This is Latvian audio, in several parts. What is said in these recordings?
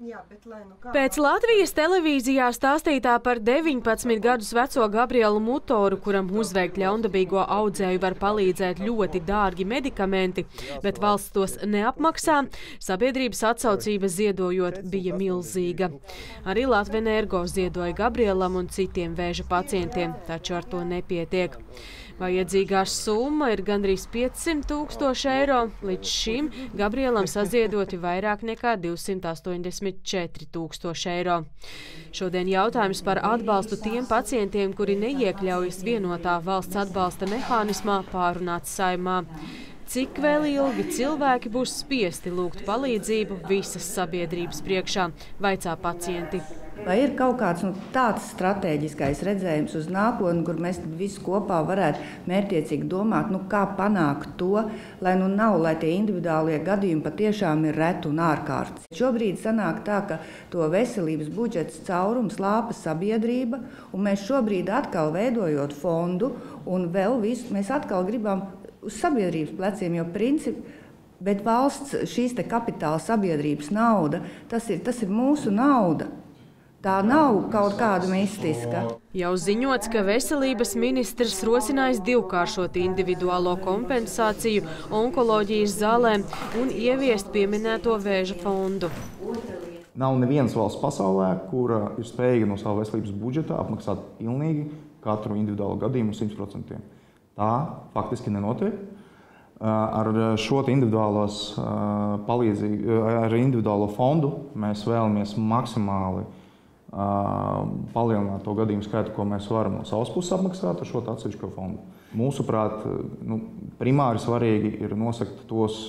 Jā, bet, lai, nu kā... Pēc Latvijas televīzijā stāstītā par 19 gadus veco Gabrielu Mutoru, kuram uzveikt ļaundabīgo audzēju var palīdzēt ļoti dārgi medikamenti, bet valsts tos neapmaksā, sabiedrības atsaucība ziedojot bija milzīga. Arī Latvenergo ziedoja Gabrielam un citiem vēža pacientiem, taču ar to nepietiek. Vajadzīgā summa ir gandrīz 500 tūkstoši eiro. Līdz šim Gabrielam saziedoti vairāk nekā 284 tūkstoši eiro. Šodien jautājums par atbalstu tiem pacientiem, kuri neiekļaujas vienotā valsts atbalsta mehānismā, pārunāts saimā. Cik vēl ilgi cilvēki būs spiesti lūgt palīdzību visas sabiedrības priekšā, vaicā pacienti. Vai ir kaut kāds nu, tāds strateģiskais redzējums uz nākotni, kur mēs visi kopā varētu mērķiecīgi domāt, nu, kā panākt to, lai nu nav, lai tie individuālie gadījumi patiešām ir reti un ārkārtas. Šobrīd sanāk tā, ka to veselības budžets caurums lāpa sabiedrība, un mēs šobrīd atkal veidojot fondu, un vēl visu mēs atkal gribam uz sabiedrības pleciem, jo principi. Bet valsts šīs kapitāla sabiedrības nauda, tas ir, tas ir mūsu nauda. Tā nav kaut kāda mistiska. Jau ziņots, ka veselības ministrs rosinājis divkāršot individuālo kompensāciju onkoloģijas zālēm un ieviest pieminēto vēža fondu. Nav nevienas valsts pasaulē, kura ir spējīga no sava veselības budžeta apmaksāt pilnīgi katru individuālu gadījumu 100%. Tā faktiski nenotiek. Ar šo palīdzību, ar individuālo fondu mēs vēlamies maksimāli palielināt to gadījumu skaitu, ko mēs varam no savas puses apmaksāt ar šo atsevišķo fondu. Mūsuprāt, nu, primāri svarīgi ir nosakt tos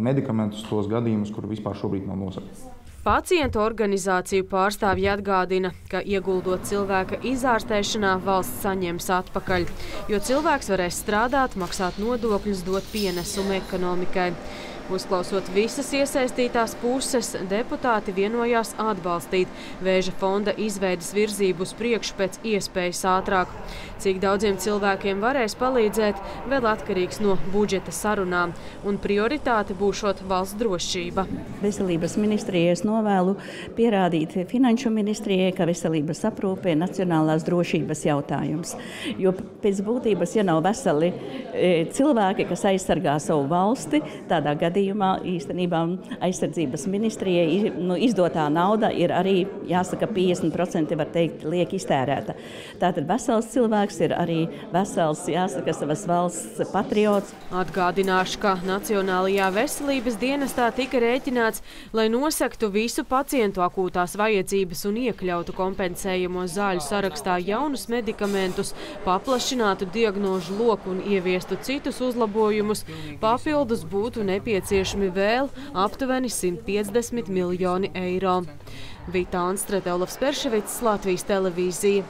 medikamentus, tos gadījumus, kur vispār šobrīd nav nosakti. Pacientu organizāciju pārstāvji atgādina, ka ieguldot cilvēka izārstēšanā valsts saņems atpakaļ, jo cilvēks varēs strādāt, maksāt nodokļus, dot pienesumu ekonomikai. Uzklausot visas iesaistītās puses, deputāti vienojās atbalstīt Vēža fonda izveidas virzību uz priekšu pēc iespējas ātrāk. Cik daudziem cilvēkiem varēs palīdzēt, vēl atkarīgs no budžeta sarunām, un prioritāte būšot valsts drošība. Veselības ministrijai es novēlu pierādīt finanšu ministrijai, ka veselības aprūpē nacionālās drošības jautājums. Jo pēc būtības, ja nav veseli e, cilvēki, kas aizsargā savu valsti, tādā gadījumā gadījumā īstenībā aizsardzības ministrijai nu, izdotā nauda ir arī, jāsaka, 50% var teikt, liek iztērēta. Tātad vesels cilvēks ir arī vesels, jāsaka, savas valsts patriots. Atgādināšu, ka Nacionālajā veselības dienestā tika rēķināts, lai nosaktu visu pacientu akūtās vajadzības un iekļautu kompensējamo zāļu sarakstā jaunus medikamentus, paplašinātu diagnožu loku un ieviestu citus uzlabojumus, papildus būtu nepieciešams nepieciešami vēl aptuveni 150 miljoni eiro. Vita Anstrete, Olafs Perševits, Latvijas televīzija.